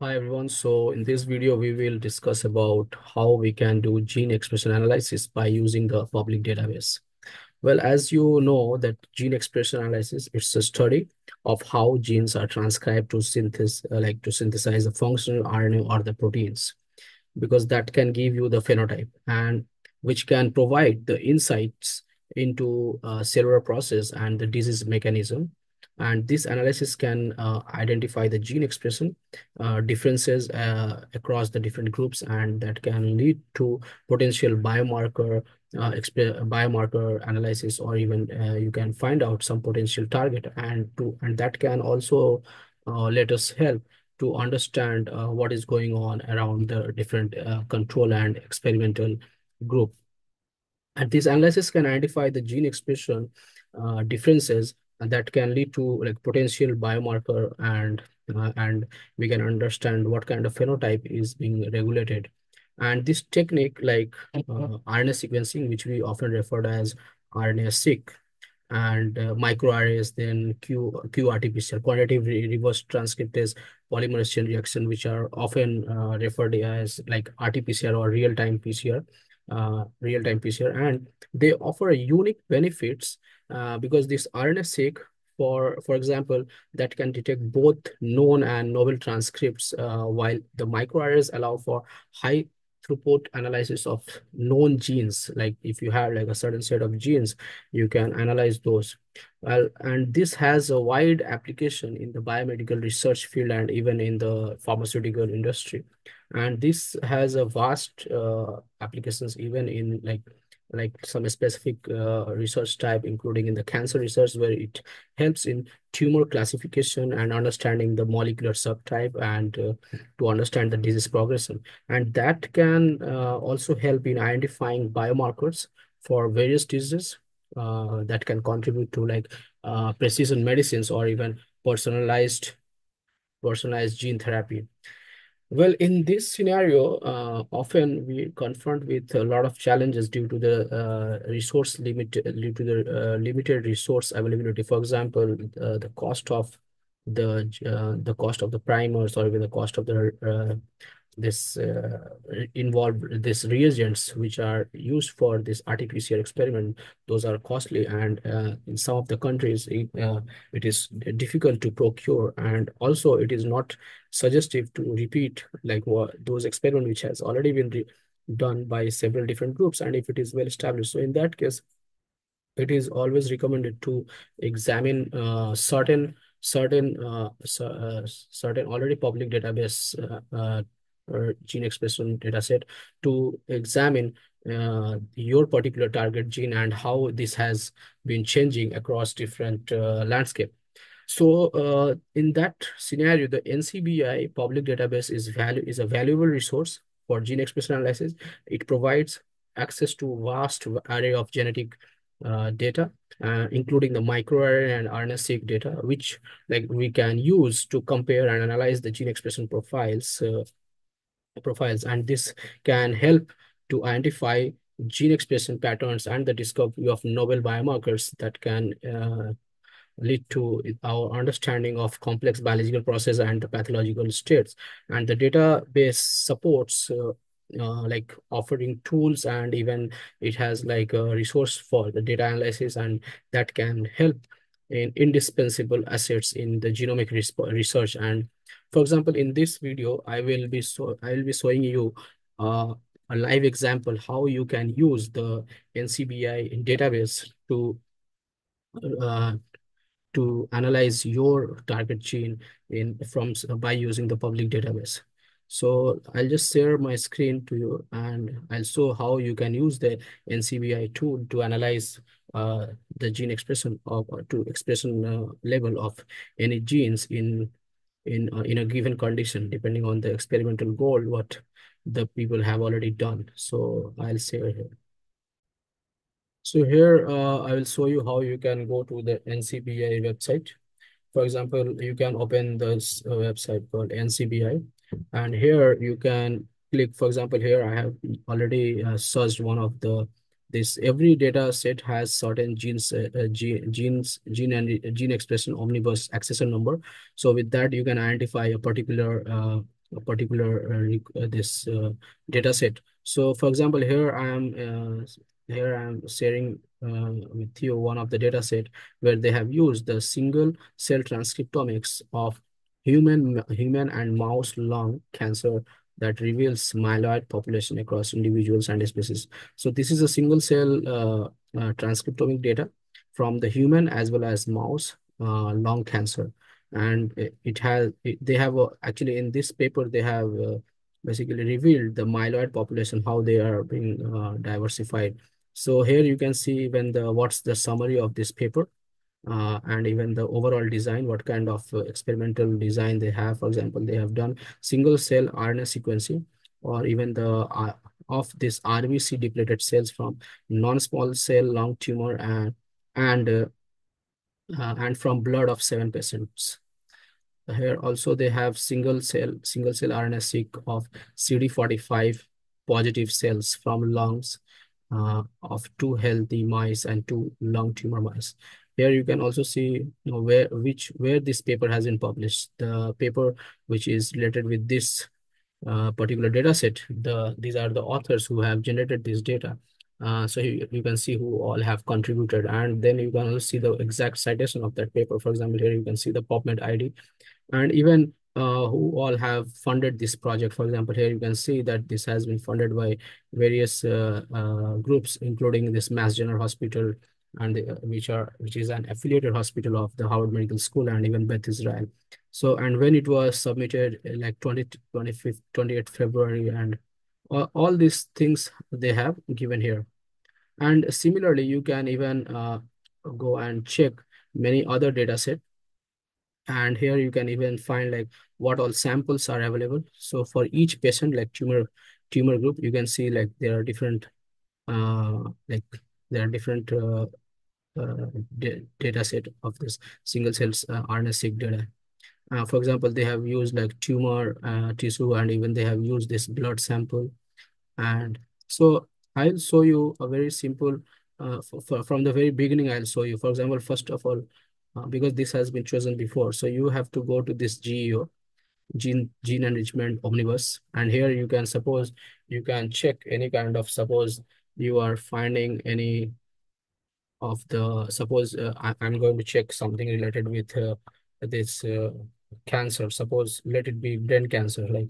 Hi everyone. So in this video, we will discuss about how we can do gene expression analysis by using the public database. Well, as you know that gene expression analysis, it's a study of how genes are transcribed to synthesize, uh, like to synthesize the functional RNA or the proteins, because that can give you the phenotype and which can provide the insights into uh, cellular process and the disease mechanism and this analysis can uh, identify the gene expression uh, differences uh, across the different groups and that can lead to potential biomarker uh, biomarker analysis or even uh, you can find out some potential target. And to and that can also uh, let us help to understand what is going on around the different control and experimental group. And this analysis can identify the gene expression differences and that can lead to like potential biomarker and uh, and we can understand what kind of phenotype is being regulated. And this technique like uh, RNA sequencing which we often refer to as RNA-seq and uh, microarrays then Q qRT-PCR quantitative reverse transcriptase polymerase chain reaction which are often uh, referred as like RT-PCR or real-time PCR uh, real-time PCR and they offer unique benefits uh, because this RNA-seq, for, for example, that can detect both known and novel transcripts, uh, while the microarrays allow for high throughput analysis of known genes. Like if you have like a certain set of genes, you can analyze those. Well, and this has a wide application in the biomedical research field and even in the pharmaceutical industry. And this has a vast uh, applications even in like like some specific uh, research type, including in the cancer research, where it helps in tumor classification and understanding the molecular subtype and uh, to understand the disease progression. And that can uh, also help in identifying biomarkers for various diseases uh, that can contribute to like uh, precision medicines or even personalized personalized gene therapy. Well, in this scenario, uh, often we confront with a lot of challenges due to the uh, resource limit, due to the uh, limited resource availability. For example, uh, the cost of the uh, the cost of the primers or even the cost of the uh, this uh, involved this reagents which are used for this RT-PCR experiment those are costly and uh, in some of the countries it, uh, it is difficult to procure. And also it is not suggestive to repeat like what those experiments which has already been done by several different groups. And if it is well established so in that case it is always recommended to examine uh, certain certain uh, uh, certain already public database or gene expression dataset to examine uh, your particular target gene and how this has been changing across different uh, landscape. So uh, in that scenario, the NCBI public database is value is a valuable resource for gene expression analysis. It provides access to vast array of genetic uh, data, uh, including the microarray and RNA-seq data, which like we can use to compare and analyze the gene expression profiles uh, profiles and this can help to identify gene expression patterns and the discovery of novel biomarkers that can uh, lead to our understanding of complex biological process and the pathological states. And the database supports uh, uh, like offering tools and even it has like a resource for the data analysis and that can help in indispensable assets in the genomic research and for example, in this video, I will be so I will be showing you uh, a live example how you can use the NCBI database to uh, to analyze your target gene in from by using the public database. So I'll just share my screen to you and I'll show how you can use the NCBI tool to analyze uh, the gene expression of to expression uh, level of any genes in in uh, in a given condition depending on the experimental goal what the people have already done. So i'll say here. So here uh, i will show you how you can go to the ncbi website. For example you can open this uh, website called ncbi and here you can click for example here i have already uh, searched one of the this every data set has certain genes uh, uh, genes gene and gene expression omnibus accession number so with that you can identify a particular uh, a particular uh, this uh, data set. So for example, here I am uh, here I am sharing uh, with you one of the data set where they have used the single cell transcriptomics of human human and mouse lung cancer that reveals myeloid population across individuals and species. So this is a single cell uh, uh, transcriptomic data from the human as well as mouse uh, lung cancer. And it has it, they have uh, actually in this paper they have uh, basically revealed the myeloid population how they are being uh, diversified. So here you can see when the what's the summary of this paper uh, and even the overall design what kind of uh, experimental design they have for example they have done single cell rna sequencing or even the uh, of this rbc depleted cells from non-small cell lung tumor and and uh, and from blood of seven patients. Here also they have single cell single cell RNA-seq of CD45 positive cells from lungs uh, of two healthy mice and two lung tumor mice. Here you can also see you know, where which where this paper has been published. The paper which is related with this uh, particular data set. The these are the authors who have generated this data. Uh, so you, you can see who all have contributed and then you can also see the exact citation of that paper. For example, here you can see the PubMed ID and even uh, who all have funded this project. For example, here you can see that this has been funded by various uh, uh, groups, including this Mass General Hospital, and the, which are which is an affiliated hospital of the Harvard Medical School and even Beth Israel. So, and when it was submitted like 20, 25th, 28th February and all, these things they have given here. And similarly, you can even uh, go and check many other data set. And here you can even find like what all samples are available. So for each patient, like tumor tumor group, you can see like there are different uh, like there are different uh, uh, data set of this single cells uh, RNA-seq data. Uh, for example, they have used like tumor uh, tissue and even they have used this blood sample. And so I'll show you a very simple, uh, from the very beginning, I'll show you. For example, first of all, uh, because this has been chosen before, so you have to go to this GEO, gene gene enrichment omnibus and here you can suppose you can check any kind of suppose you are finding any of the suppose uh, I, am going to check something related with uh, this uh, cancer. Suppose let it be brain cancer like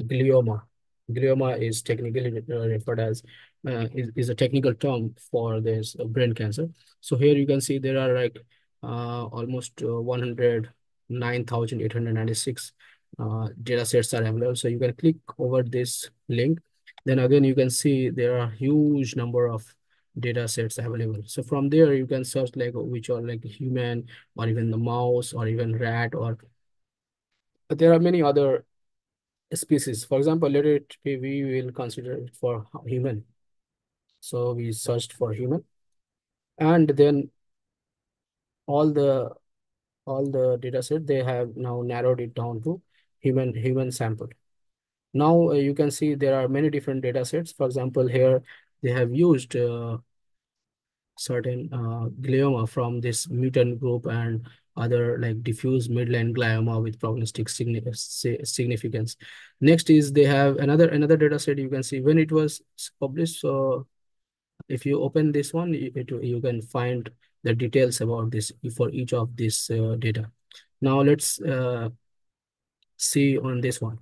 glioma. Glioma is technically referred as uh, is, is a technical term for this brain cancer. So here you can see there are like uh, almost uh, 109,896 uh, data sets are available. So you can click over this link. Then again you can see there are huge number of data sets available. So from there, you can search like which are like human or even the mouse or even rat or there are many other species. For example, let it be, we will consider it for human. So we searched for human and then all the all the data set they have now narrowed it down to human human sample. Now uh, you can see there are many different data sets. For example, here they have used uh, certain uh, glioma from this mutant group and other like diffuse midline glioma with prognostic significance. Next is they have another another data set you can see when it was published. So if you open this one, it, you can find the details about this for each of this uh, data. Now let's uh, see on this one.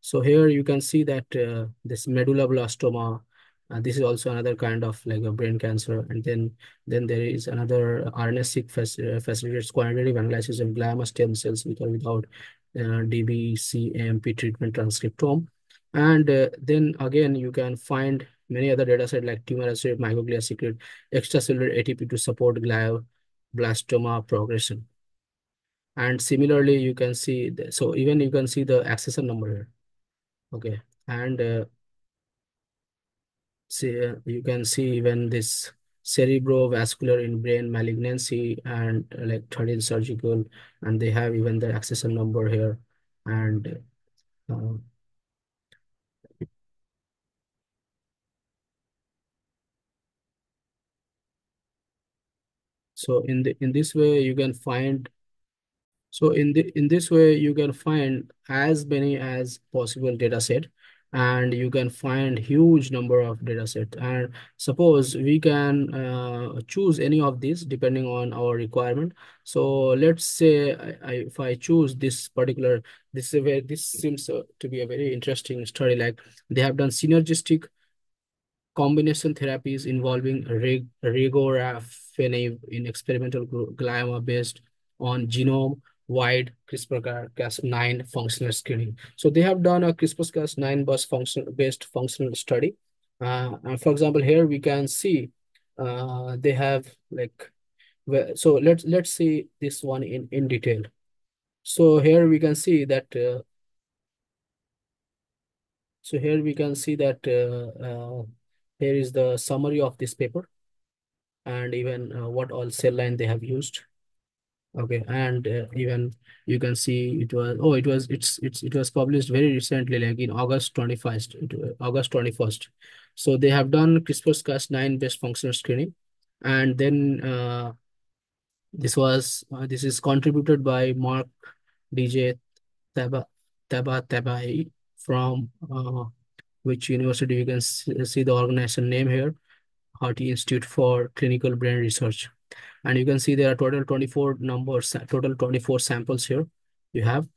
So here you can see that uh, this medulloblastoma uh, this is also another kind of like a brain cancer. And then then there is another RNA-seq fac facilitates quantitative analysis of glioma stem cells with or without uh, DBC-AMP treatment transcriptome. And uh, then again, you can find many other data set like tumor-associated microglia secret extracellular ATP to support glioblastoma progression. And similarly, you can see, the, so even you can see the accession number here. Okay. And uh, see, uh, you can see even this cerebrovascular in brain malignancy and uh, like 13 surgical and they have even the accession number here. And uh, so in the in this way you can find So in the in this way, you can find as many as possible data set and you can find huge number of data set. And suppose we can uh, choose any of these depending on our requirement. So let's say I, I, if I choose this particular, this is this seems uh, to be a very interesting study. Like they have done synergistic combination therapies involving reg regorafenib in experimental glioma based on genome-wide CRISPR-Cas9 functional screening. So they have done a CRISPR-Cas9 bus function based functional study. Uh, and for example, here we can see uh, they have like so let's let's see this one in in detail. So here we can see that uh, so here we can see that uh, uh, here is the summary of this paper and even uh, what all cell line they have used. Okay, and uh, even you can see it was oh it was it's it's it was published very recently like in August 21st August 21st. So they have done CRISPR-Cas9 based functional screening and then uh, this was uh, this is contributed by Mark DJ Taba Taba Tabai from uh, which university you can see the organization name here, Hertie Institute for Clinical Brain Research. And you can see there are total 24 numbers, total 24 samples here you have.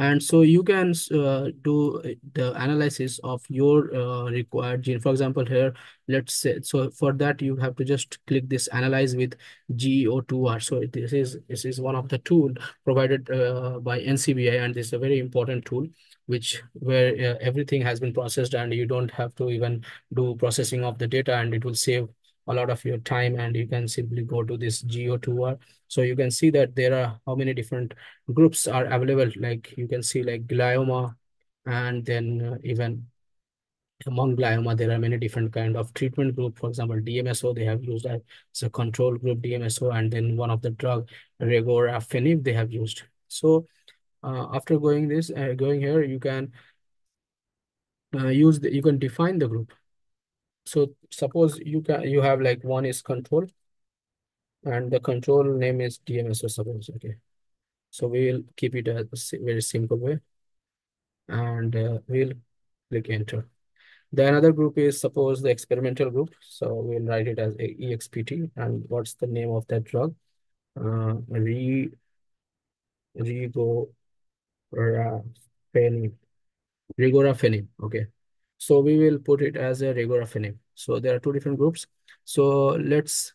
And so you can uh, do the analysis of your uh, required gene. For example, here, let's say, so for that, you have to just click this analyze with GEO2R. So this is, this is one of the tool provided uh, by NCBI, and this is a very important tool which where uh, everything has been processed and you don't have to even do processing of the data and it will save a lot of your time and you can simply go to this GEO2R. So you can see that there are how many different groups are available. Like you can see like glioma and then uh, even among glioma, there are many different kind of treatment group. For example, DMSO, they have used as a control group DMSO, and then one of the drug regorafenib they have used. So uh, after going this, uh, going here, you can uh, use the, you can define the group. So suppose you can you have like one is control, and the control name is DMSO. Suppose okay. So we will keep it as a very simple way, and uh, we'll click enter. The another group is suppose the experimental group. So we'll write it as EXPT. And what's the name of that drug? Uh, re, regorafenib. Regorafenib. Okay. So we will put it as a regorafenib. So there are two different groups. So let's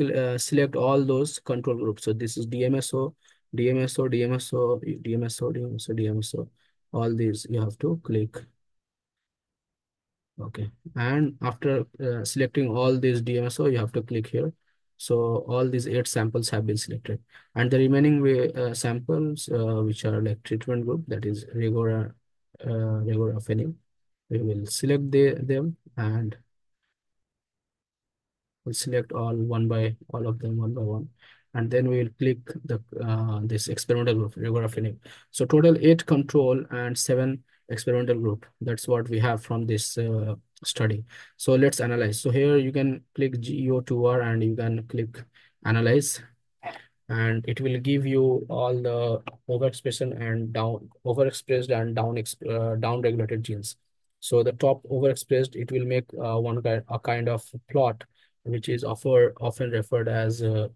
uh, select all those control groups. So this is DMSO, DMSO, DMSO, DMSO, DMSO, DMSO. All these you have to click Okay. And after uh, selecting all these DMSO, you have to click here. So all these eight samples have been selected. And the remaining way, uh, samples, uh, which are like treatment group, that is Regora, uh, regorafenib, we will select the, them and we'll select all one by all of them one by one and then we will click the uh, this experimental group regorafenib. So total eight control and seven experimental group. That's what we have from this uh, study. So let's analyze. So here you can click GEO2R and you can click analyze and it will give you all the overexpression and down overexpressed and down uh, down regulated genes. So the top overexpressed, it will make uh, one kind a kind of plot, which is offer, often referred as a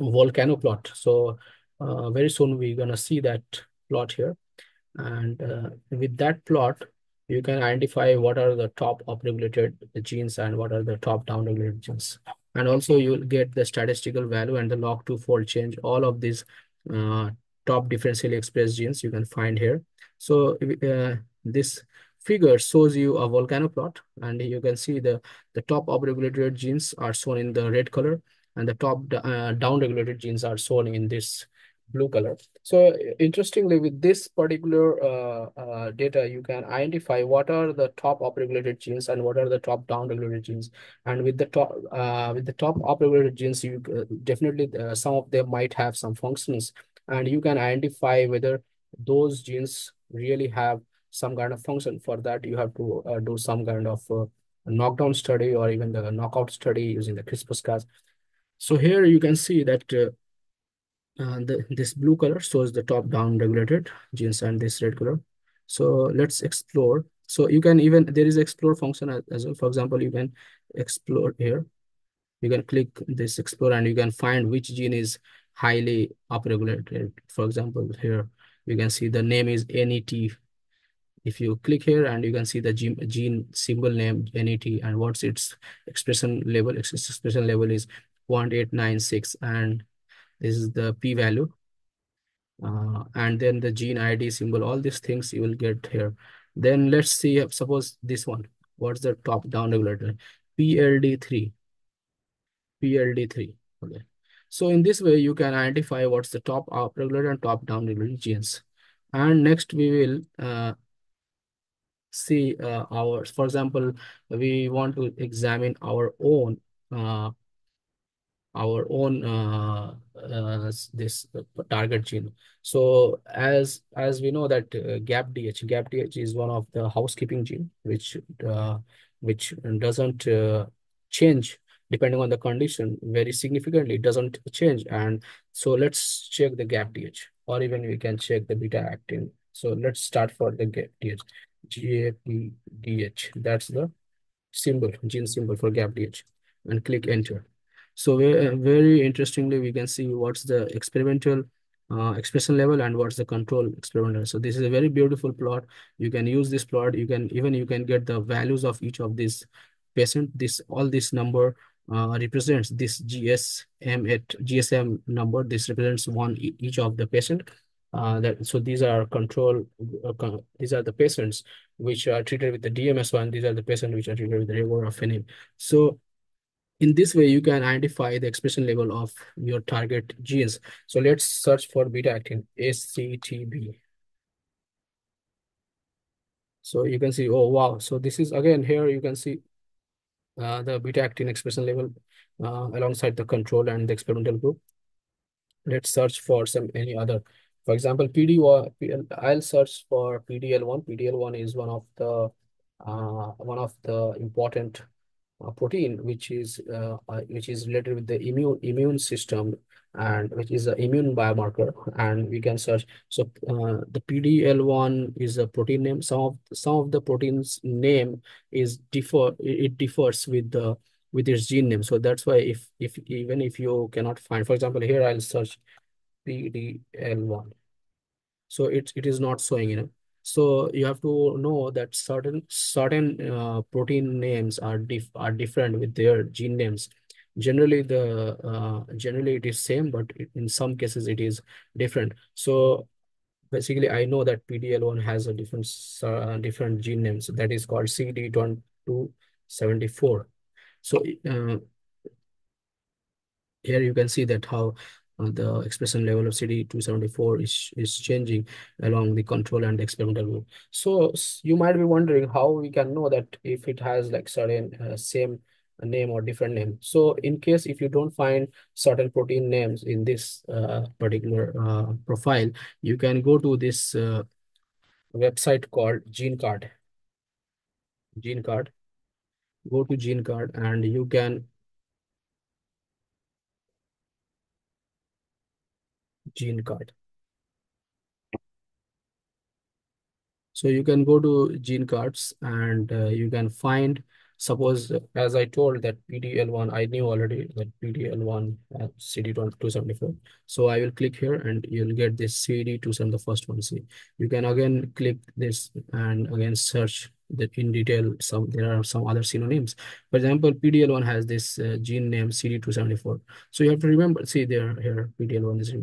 volcano plot. So uh, very soon we're gonna see that plot here. And uh, with that plot, you can identify what are the top upregulated genes and what are the top downregulated genes. And also you'll get the statistical value and the log two fold change. All of these uh, top differentially expressed genes you can find here. So uh, this figure shows you a volcano plot and you can see the, the top upregulated genes are shown in the red color and the top uh, downregulated genes are shown in this blue color. So interestingly, with this particular uh, uh, data, you can identify what are the top upregulated genes and what are the top downregulated genes. And with the top uh, with the top upregulated genes, you uh, definitely uh, some of them might have some functions, and you can identify whether those genes really have some kind of function. For that, you have to uh, do some kind of knockdown study or even the knockout study using the CRISPR-Cas. So here you can see that uh, the, this blue color shows the top down regulated genes and this red color. So let's explore. So you can even, there is explore function as, as well. For example, you can explore here. You can click this explore and you can find which gene is highly upregulated. For example, here you can see the name is NET. If you click here and you can see the gene, gene symbol name NET and what's its expression level, expression level is 0.896 and this is the p-value uh, and then the gene id symbol all these things you will get here. Then let's see suppose this one what's the top down regulator? Pld3 pld3 okay. So in this way you can identify what's the top up regulator and top down regulator genes. And next we will uh, see uh, our for example we want to examine our own uh, our own uh, uh, this target gene. So as as we know that uh, GAPDH, GAPDH is one of the housekeeping gene which uh, which doesn't uh, change depending on the condition very significantly. It doesn't change, and so let's check the GAPDH, or even we can check the beta actin. So let's start for the GAPDH, GAPDH. That's the symbol, gene symbol for GAPDH, and click enter. So very, very interestingly, we can see what's the experimental uh, expression level and what's the control experimental. So this is a very beautiful plot. You can use this plot. You can even you can get the values of each of these patient. This all this number uh, represents this GSM at GSM number. This represents one each of the patient. Uh, that so these are control. Uh, these are the patients which are treated with the DMS one. These are the patients which are treated with the regorafenib. So in this way, you can identify the expression level of your target genes. So let's search for beta actin, ACTB. So you can see, oh, wow. So this is again here, you can see uh, the beta actin expression level uh, alongside the control and the experimental group. Let's search for some any other. For example, PD1, I'll search for PDL1. PDL1 is one of the uh, one of the important uh, protein which is uh, uh, which is related with the immune immune system and which is an immune biomarker and we can search. So uh, the pdl1 is a protein name. Some of some of the proteins name is differ it differs with the with its gene name. So that's why if if even if you cannot find for example here i'll search pdl1 so it, it is not showing you know so you have to know that certain certain uh, protein names are dif are different with their gene names. Generally, the uh, generally it is same, but in some cases it is different. So basically, I know that PDL1 has a different uh, different gene names. That is called CD274. So uh, here you can see that how the expression level of CD274 is, is changing along the control and experimental group. So you might be wondering how we can know that if it has like certain uh, same name or different name. So in case if you don't find certain protein names in this uh, particular uh, profile, you can go to this uh, website called GeneCard. GeneCard. Go to GeneCard and you can gene card. So you can go to gene cards and uh, you can find, suppose as I told that PDL1, I knew already that PDL1 at CD274. So I will click here and you'll get this CD274, the first one. See, you can again click this and again search that in detail. Some there are some other synonyms. For example, PDL1 has this uh, gene name CD274. So you have to remember, see there here PDL1 is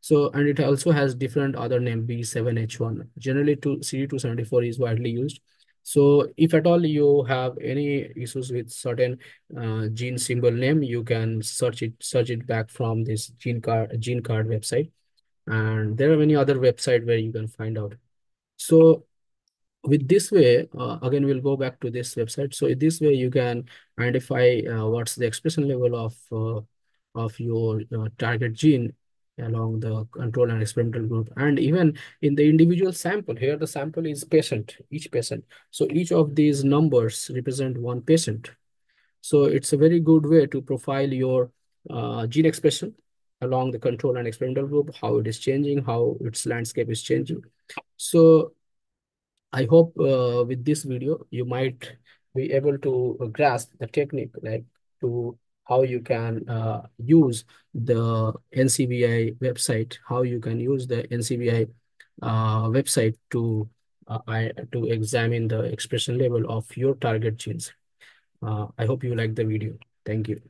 so, and it also has different other name B7H1. Generally, to CD274 is widely used. So if at all you have any issues with certain uh, gene symbol name, you can search it search it back from this gene card gene card website. And there are many other website where you can find out. So with this way, uh, again, we'll go back to this website. So this way, you can identify uh, what's the expression level of uh, of your uh, target gene along the control and experimental group. And even in the individual sample here the sample is patient each patient. So each of these numbers represent one patient. So it's a very good way to profile your uh, gene expression along the control and experimental group, how it is changing, how its landscape is changing. So I hope uh, with this video, you might be able to grasp the technique, like to how you can uh, use the NCBI website, how you can use the NCBI uh, website to uh, I, to examine the expression level of your target genes. Uh, I hope you like the video. Thank you.